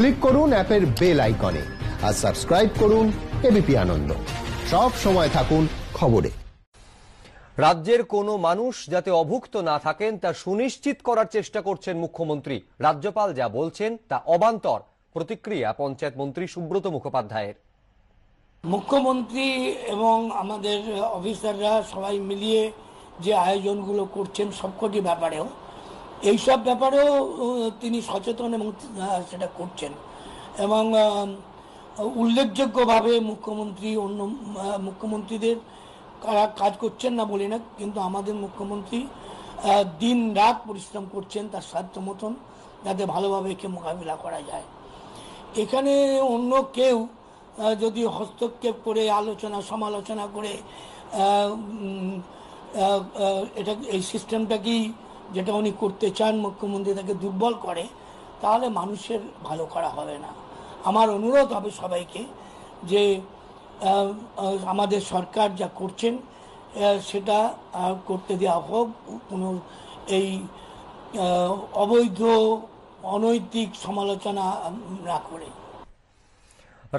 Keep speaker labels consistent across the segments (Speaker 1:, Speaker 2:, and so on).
Speaker 1: Click করুন অ্যাপের bell আইকনে আর সাবস্ক্রাইব করুন এবিপি আনন্দ। সব সময় থাকুন খবরে।
Speaker 2: রাজ্যের কোনো মানুষ যাতে অভুক্ত না থাকেন তা সুনিশ্চিত করার চেষ্টা করছেন মুখ্যমন্ত্রী। রাজ্যপাল যা বলছেন তা অবান্তর। প্রতিক্রিয়া পঞ্চায়েত মন্ত্রী সুব্রত মুখোপাধ্যায়ের।
Speaker 3: মুখ্যমন্ত্রী এবং আমাদের অফিসাররা সবাই মিলিয়ে যে আয়োজনগুলো করছেন সবকটি ব্যাপারেও এইসব ব্যাপারেও তিনি সচেতন এবং সেটা করছেন। এবং উল্লেখযোগ্যভাবে মুখ্যমন্ত্রী অন্য মুখ্যমন্ত্রীদের কারা কাজ করছেন না বলি না, কিন্তু আমাদের মুখ্যমন্ত্রী দিন রাত পরিশ্রম করছেন তার সাধ্য মতন, যাতে ভালোভাবে একে মোকাবিলা করা যায়। এখানে অন্য কেউ যদি হস্তক্ষেপ করে, আলোচনা, সমালোচনা করে এটা, এই সিস্টেমটাকেই যেটা উনি করতে চান, মুখ্যমন্ত্রী তাকে দুর্বল করে, তাহলে মানুষের ভালো করা হবে না। আমার অনুরোধ হবে সবাইকে যে আমাদের সরকার যা করছেন সেটা করতে দেওয়া হোক। কোনো এই অবৈধ, অনৈতিক সমালোচনা না করে।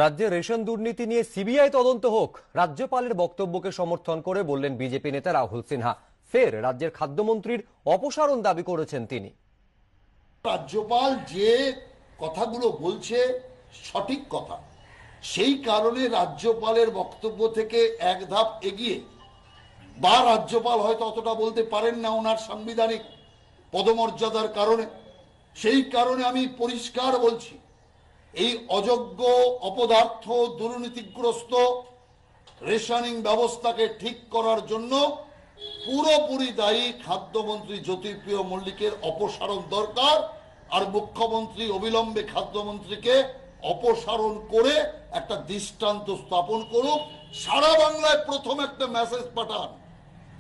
Speaker 2: রাজ্যে রেশন দুর্নীতি নিয়ে সিবিআই তদন্ত হোক, রাজ্যপালের বক্তব্যকে সমর্থন করে বললেন বিজেপি নেতা রাহুল সিনহা। ফের রাজ্যের খাদ্যমন্ত্রীর অপসারণ দাবি করেছেন তিনি।
Speaker 4: রাজ্যপাল যে কথাগুলো বলছে, সঠিক কথা। সেই কারণে রাজ্যপালের বক্তব্য থেকে এক ধাপ এগিয়ে, বা রাজ্যপাল হয়তো অতটা বলতে পারেন না ওনার সাংবিধানিক পদমর্যাদার কারণে। সেই কারণে আমি পরিষ্কার বলছি, এই অযোগ্য অপদার্থ, দুর্নীতিগ্রস্ত রেশনিং ব্যবস্থাকে ঠিক করার জন্য পুরোপুরি দায়ী খাদ্যমন্ত্রী জ্যোতিপ্রিয় মল্লিকের অপসারণ দরকার আর মুখ্যমন্ত্রী অবিলম্বে খাদ্যমন্ত্রীকে অপসারণ করে একটা দৃষ্টান্ত স্থাপন করুক। সারা বাংলায় প্রথম একটা মেসেজ পাঠান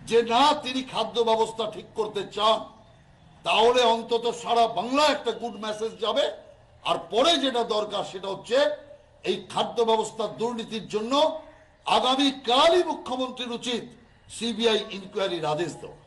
Speaker 4: যে, না, তিনি খাদ্য ব্যবস্থা ঠিক করতে চান। তাহলে অন্তত সারা বাংলা একটা গুড মেসেজ যাবে। আর পরে যেটা দরকার সেটা হচ্ছে এই খাদ্য ব্যবস্থার দুর্নীতির জন্য আগামী কালই মুখ্যমন্ত্রীর উচিত সিবিআই ইনকোয়ারির আদেশ দেওয়া